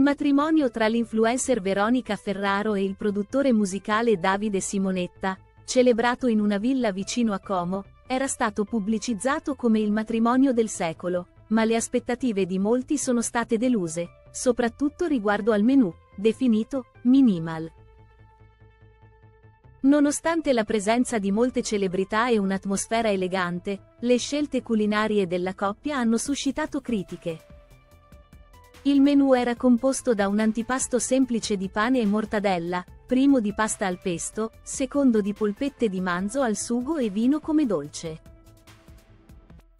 matrimonio tra l'influencer Veronica Ferraro e il produttore musicale Davide Simonetta, celebrato in una villa vicino a Como, era stato pubblicizzato come il matrimonio del secolo, ma le aspettative di molti sono state deluse, soprattutto riguardo al menù, definito minimal. Nonostante la presenza di molte celebrità e un'atmosfera elegante, le scelte culinarie della coppia hanno suscitato critiche. Il menù era composto da un antipasto semplice di pane e mortadella, primo di pasta al pesto, secondo di polpette di manzo al sugo e vino come dolce.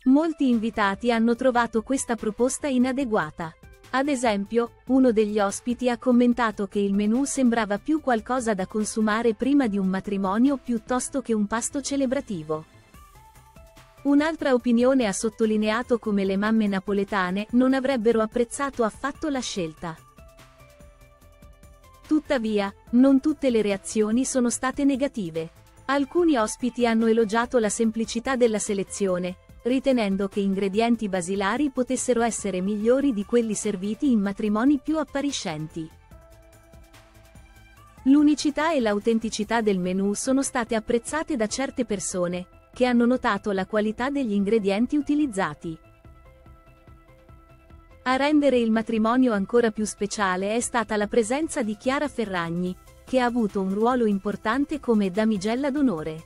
Molti invitati hanno trovato questa proposta inadeguata. Ad esempio, uno degli ospiti ha commentato che il menù sembrava più qualcosa da consumare prima di un matrimonio piuttosto che un pasto celebrativo. Un'altra opinione ha sottolineato come le mamme napoletane non avrebbero apprezzato affatto la scelta. Tuttavia, non tutte le reazioni sono state negative. Alcuni ospiti hanno elogiato la semplicità della selezione, ritenendo che ingredienti basilari potessero essere migliori di quelli serviti in matrimoni più appariscenti. L'unicità e l'autenticità del menù sono state apprezzate da certe persone, che hanno notato la qualità degli ingredienti utilizzati. A rendere il matrimonio ancora più speciale è stata la presenza di Chiara Ferragni, che ha avuto un ruolo importante come damigella d'onore.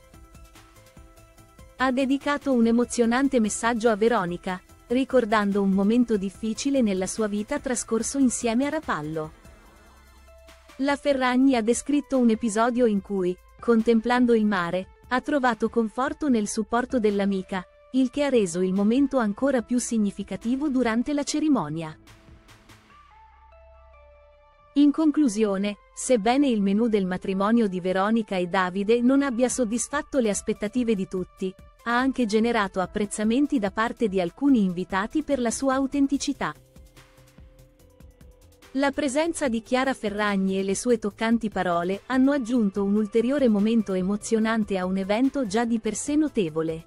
Ha dedicato un emozionante messaggio a Veronica, ricordando un momento difficile nella sua vita trascorso insieme a Rapallo. La Ferragni ha descritto un episodio in cui, contemplando il mare, ha trovato conforto nel supporto dell'amica, il che ha reso il momento ancora più significativo durante la cerimonia. In conclusione, sebbene il menù del matrimonio di Veronica e Davide non abbia soddisfatto le aspettative di tutti, ha anche generato apprezzamenti da parte di alcuni invitati per la sua autenticità. La presenza di Chiara Ferragni e le sue toccanti parole hanno aggiunto un ulteriore momento emozionante a un evento già di per sé notevole.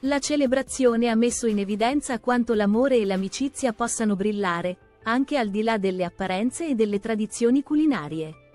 La celebrazione ha messo in evidenza quanto l'amore e l'amicizia possano brillare, anche al di là delle apparenze e delle tradizioni culinarie.